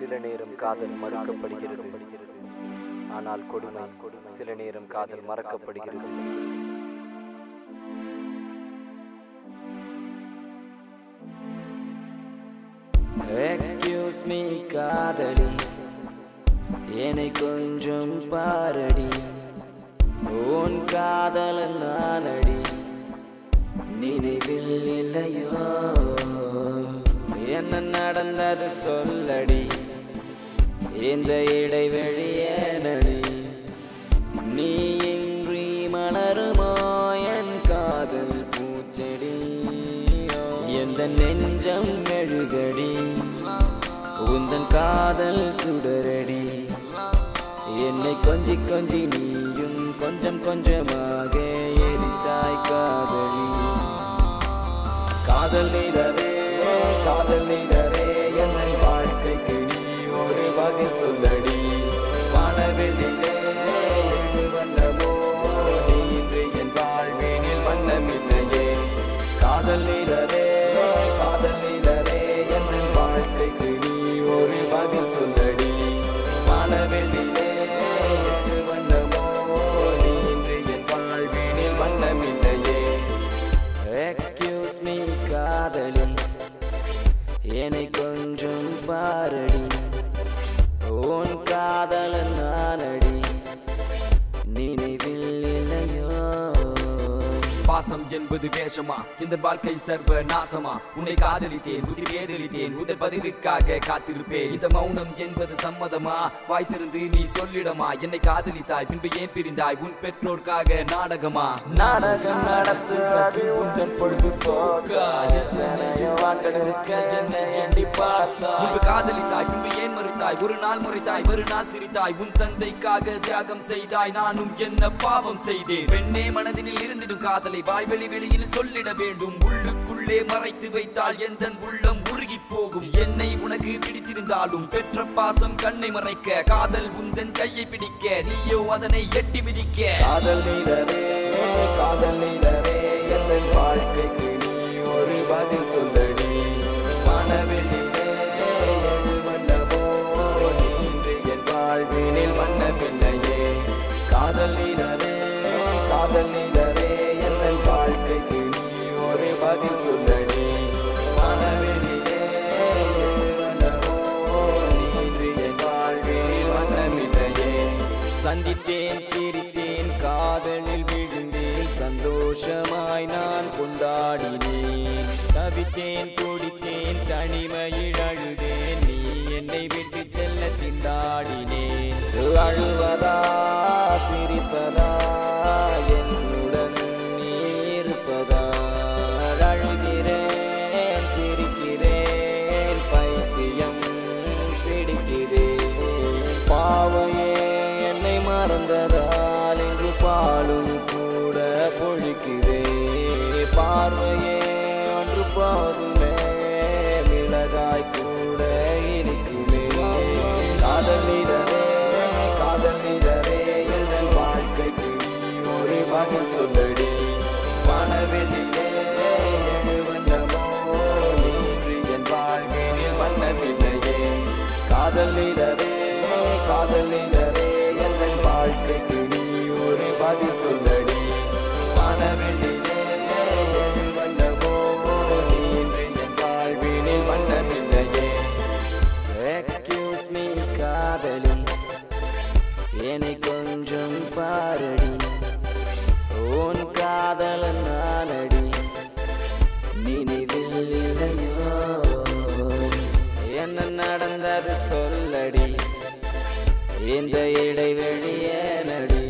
சில நேரம் காதல் மறுக்கப்படுகிறது. ஆனால் கொடுமை சில நேரம் காதல் மறக்கப்படுகிறது. எக்ஸ்கியூஸ் மீ காதலி. என்னை கொஞ்சம் பாரடி. உன் காதல நானடி. நினைவில் இல்லையோ? என்ன நடந்தது சொல்லடி. இந்த இடைவெளி நீ இன்றி மலருமோ என் காதல் பூச்செடி. எந்த நெஞ்சம் மெழுகடி. உந்தன் காதல் சுடரடி. என்னை கொஞ்சி கொஞ்சி நீயும் கொஞ்சம் கொஞ்சமாக எரித்தாய் காதலி. காதல் நீதரே காதல் நீதரே வானவெளியிலே ஏழு வண்ணமோ நீ இன்று என் வாழ்வினில் வண்ணமில்லையே. காதல் நீதரே காதல் நீதரே என்னை வாழ்க்கைக்கு நீ ஒரு வகை சொல்லடி. வானவெளியிலே வண்ணமோ இன்று என் வாழ்வினில் வண்ணமில்லையே. எக்ஸ்கியூஸ் மீ காதலி என்னை கொஞ்சம் பாரடி. பாசம் என்பது வேஷமா? இந்த வாழ்க்கை சர்வ நாசமா? உன்னை காதலித்தேன் உதிர் ஏதலித்தேன் முதல் பதிலுக்காக காத்திருப்பேன். இந்த மௌனம் என்பது சம்மதமா? வாய்த்திருந்து நீ சொல்லிடமா? என்னை காதலித்தாய் பின்பு ஏன் பிரிந்தாய்? உன் பெற்றோர்க்காக நாடகமா? நாடகம் நடத்துவது உந்தன் என்னை எண்ணி பார்த்தா முன்பு காதலித்தாய் பின்பு ஏன் மறுத்தாய்? ஒரு நாள் முறைத்தாய் மறுநாள் சிரித்தாய். உன் தந்தைக்காக தியாகம் செய்தாய் நானும் என்ன பாவம் செய்தேன். பெண்ணே மனதினில் இருந்திடும் காதலை வாய்வெளி வெளியில் சொல்லிட வேண்டும். உள்ளுக்குள்ளே மறைத்து வைத்தால் எந்த உள்ளம் உருகி போகும். என்னை உனக்கு பிடித்திருந்தாலும் பெற்ற பாசம் கண்ணை மறைக்க காதல் உந்தன் கையை பிடிக்க நீயோ அதனை எட்டி மிதிக்க. காதல் காதல் வாழ்க்கைக்கு நீ ஒரு பதில் சொல்லடி. மனவெளியிலே வாழ்வினில் மன்ன பிள்ளையே காதல் நீரவே காதல் நீரவே சந்தித்தேன் சிரித்தேன் காதலில் விழுந்தேன். சந்தோஷமாய் நான் கொண்டாடினேன். தவித்தேன் துடித்தேன் தனிமையில் அழுதேன். நீ என்னை விட்டு செல்ல திண்டாடினேன். அழுவதா பைத்தியம் பிடிக்கிறேன் பாவையே என்னை மறந்ததால் இன்று பாலும் கூட பொழிக்கிறே பார்வையே ஒன்று போதுமே மிளகாய் கூட இருக்குமே காதல் நீதரே காதல் என் வாழ்க்கைக்கு ஒரு பதில் சொல்லடி. மனவெளியே காதல் காதல் நீதரே என் வாழ்க்கைக்கு நீ ஒரு பதில் சொல்லடி. மனவெளியிலே வண்ணமோ இன்று என் வாழ்வினில் வண்ணமில்லையே. எக்ஸ்கியூஸ் மீ காதலி என்னை கொஞ்சம் பாரடி. உன் நானடி நினைவில் இல்லையோ? என்ன நடந்தது சொல்ல இந்த இடைவெளி நடி.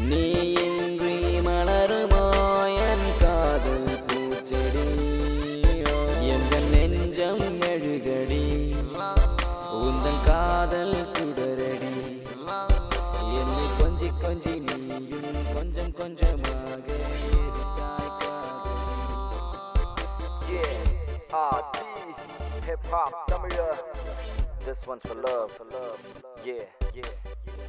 நீ இன்றி மலருமாயன் என் காதல் பூச்செடி. எந்த நெஞ்சம் மெழுகடி. உந்தன் காதல் சுடரடி. என்னை கொஞ்சி கொஞ்சி நீயும் கொஞ்சம் கொஞ்சமாக எரித்தாய் காதலி. Yeah, RT, hip hop, தமிழ. This one's for love, for love. Yeah, yeah.